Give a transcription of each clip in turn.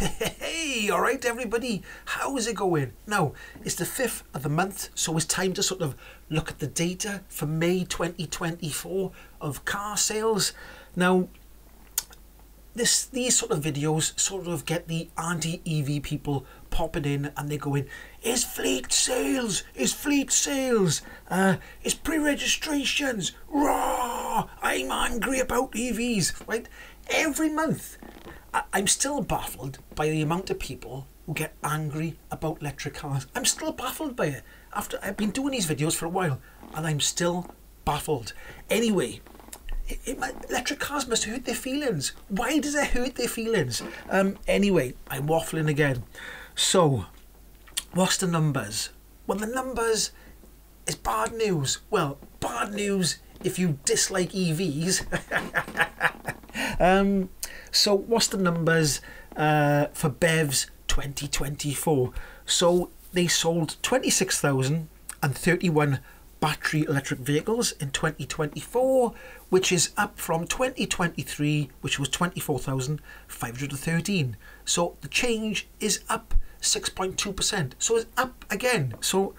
Hey, all right, everybody. How is it going? Now, it's the 5th of the month, so it's time to sort of look at the data for May 2024 of car sales. Now, this these sort of videos sort of get the anti-EV people popping in and they're going, is fleet sales, is fleet sales, uh, is pre-registrations, raw, I'm angry about EVs, right? Every month, I'm still baffled by the amount of people who get angry about electric cars. I'm still baffled by it. After I've been doing these videos for a while, and I'm still baffled. Anyway, it, it, electric cars must hurt their feelings. Why does it hurt their feelings? Um. Anyway, I'm waffling again. So, what's the numbers? Well, the numbers is bad news. Well, bad news if you dislike EVs. um, so what's the numbers uh, for BEVs 2024? So they sold 26,031 battery electric vehicles in 2024, which is up from 2023, which was 24,513. So the change is up 6.2%. So it's up again. So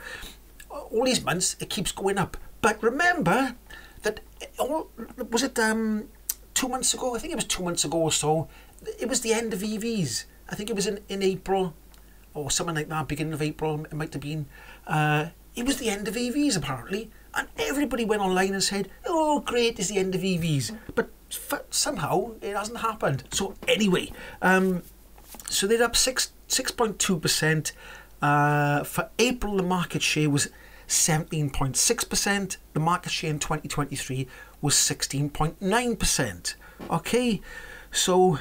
all these months it keeps going up. But remember that all was it um two months ago? I think it was two months ago or so. It was the end of EVs. I think it was in, in April or something like that, beginning of April. It might have been. Uh, it was the end of EVs apparently, and everybody went online and said, "Oh, great, it's the end of EVs." But somehow it hasn't happened. So anyway, um, so they're up six six point two percent. Uh, for April, the market share was seventeen point six percent. The market share in twenty twenty three was sixteen point nine percent. Okay, so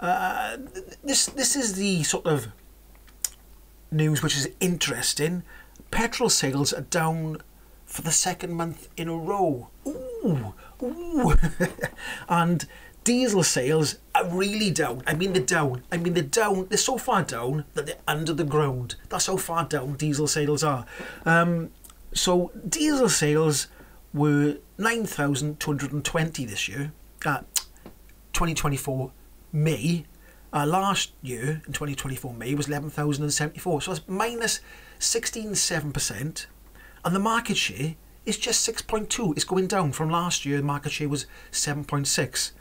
uh, this this is the sort of news which is interesting. Petrol sales are down for the second month in a row. Ooh, ooh. and diesel sales are really down. I mean, they're down. I mean, they're down. They're so far down that they're under the ground. That's how far down diesel sales are. Um, so, diesel sales were 9,220 this year. Uh, 2024 May. Uh, last year in 2024 May was 11,074. So it's minus 16.7%. And the market share is just 6.2. It's going down from last year. The market share was 7.6.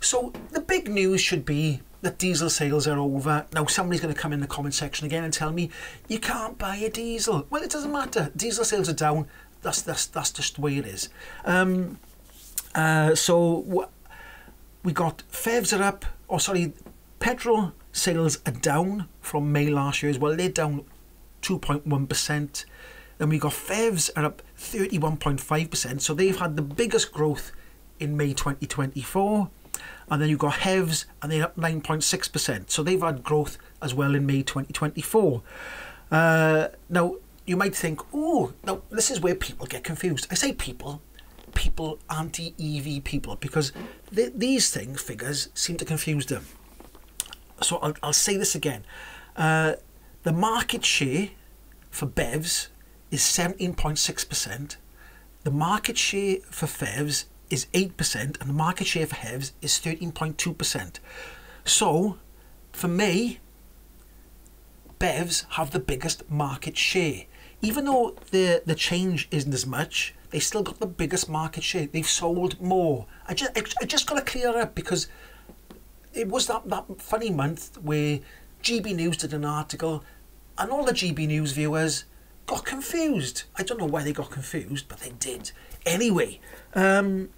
So the big news should be that diesel sales are over. Now somebody's going to come in the comment section again and tell me you can't buy a diesel. Well, it doesn't matter. Diesel sales are down. That's that's that's just the way it is. Um, uh, so we got PHEVs are up. Oh, sorry, petrol sales are down from May last year as well. They're down 2.1%. Then we got PHEVs are up 31.5%. So they've had the biggest growth in May 2024. And then you've got HEVs and they're up 9.6%. So they've had growth as well in May 2024. Uh, now, you might think, oh, now this is where people get confused. I say people, people, anti EV people, because th- these things, figures, seem to confuse them. So I'll, I'll say this again. Uh, the market share for BEVs is 17.6%. The market share for PHEVs is 8%, and the market share for HEVs is 13.2%. So, for me, BEVs have the biggest market share. Even though the the change isn't as much, they still got the biggest market share. They've sold more. I just I, I just got to clear up because it was that, that funny month where GB News did an article and all the GB News viewers got confused. I don't know why they got confused, but they did. Anyway, um,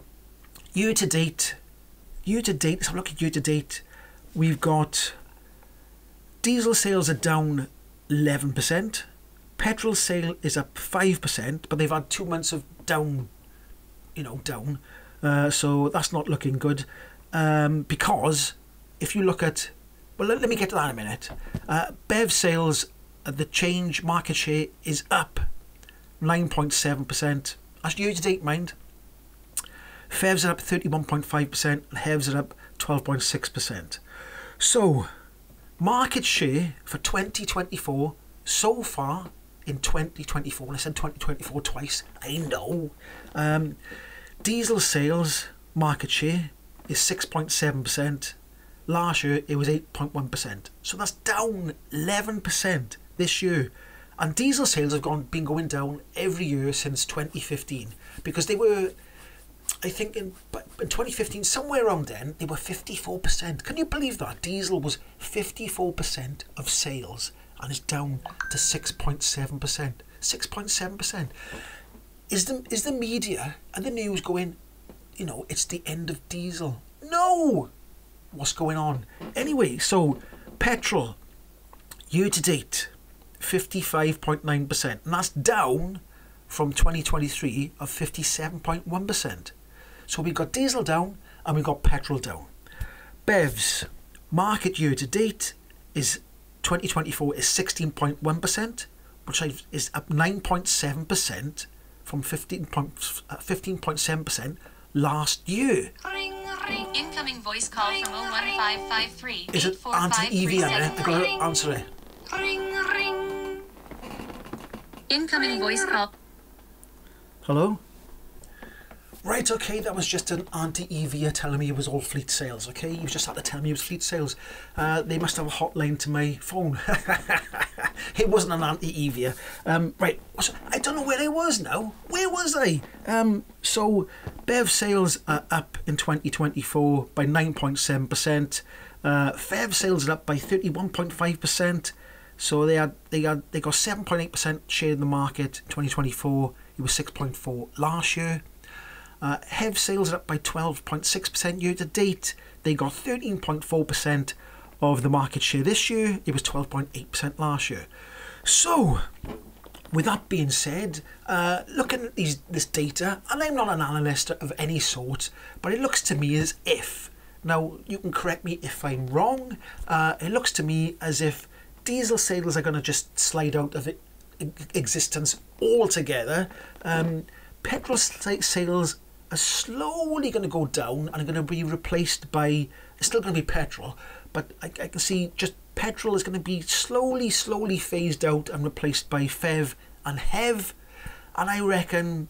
year to date, year to date, a look at year to date. We've got diesel sales are down 11%, petrol sale is up 5%, but they've had two months of down, you know, down. Uh, so that's not looking good um, because if you look at, well, let, let me get to that in a minute. Uh, BEV sales, uh, the change market share is up 9.7%. That's year to date, mind. PHEVs are up 31.5% and HEVs are up 12.6%. So, market share for 2024 so far in 2024, and I said 2024 twice, I know. Um, diesel sales market share is 6.7%. Last year it was 8.1%. So that's down 11% this year. And diesel sales have gone been going down every year since 2015 because they were I think in, in 2015, somewhere around then, they were 54%. Can you believe that? Diesel was 54% of sales and it's down to 6.7%. 6.7%. Is the, is the media and the news going, you know, it's the end of diesel? No! What's going on? Anyway, so petrol, year to date, 55.9%. And that's down from 2023 of 57.1%. So we've got diesel down and we've got petrol down. BEVs, market year to date is 2024 is 16.1%, which is up 9.7% from 15.7% uh, last year. Ring, ring. Incoming voice call ring, from 01553. Is it Auntie Evie? I got to answer it. Ring, ring. Incoming voice call. Hello? Right, okay, that was just an Auntie Evia telling me it was all fleet sales, okay? You just had to tell me it was fleet sales. Uh, they must have a hotline to my phone. it wasn't an Auntie Evia. Um, right, I don't know where I was now. Where was I? Um, so, BEV sales are up in 2024 by 9.7%. Uh, PHEV sales are up by 31.5%. So they had they had they got 7.8% share in the market in 2024. It was 6.4 last year. Uh, sales up by 12.6% year to date. They got 13.4% of the market share this year. It was 12.8% last year. So, with that being said, uh, looking at these this data, and I'm not an analyst of any sort, but it looks to me as if, now you can correct me if I'm wrong, uh, it looks to me as if diesel sales are going to just slide out of existence altogether. Um, petrol sales are slowly going to go down and are going to be replaced by, it's still going to be petrol, but I, I, can see just petrol is going to be slowly, slowly phased out and replaced by PHEV and HEV. And I reckon,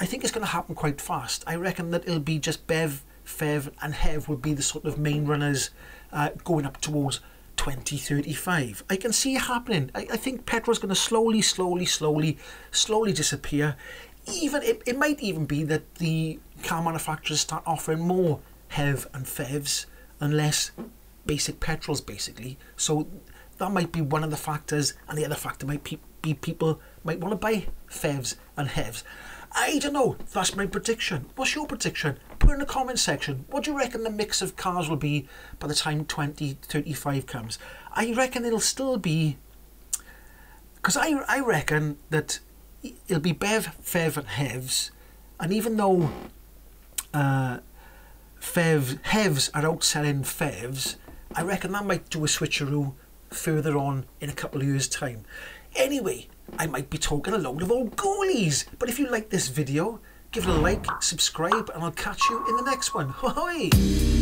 I think it's going to happen quite fast. I reckon that it'll be just BEV, PHEV and HEV will be the sort of main runners uh, going up towards 2035. I can see it happening. I, I think is going to slowly, slowly, slowly, slowly disappear even it, it might even be that the car manufacturers start offering more HEV and PHEVs and less basic petrols basically. So that might be one of the factors and the other factor might be people might want to buy PHEVs and HEVs. I don't know. That's my prediction. What's your prediction? Put in the comment section. What do you reckon the mix of cars will be by the time 2035 comes? I reckon it'll still be because I, I reckon that it'll be Bev, Fev and Hevs. And even though uh, Fev, Hevs are outselling Fevs, I reckon that might do a switcheroo further on in a couple of years' time. Anyway, I might be talking a load of old goalies. But if you like this video, give it a like, subscribe, and I'll catch you in the next one. Hoy!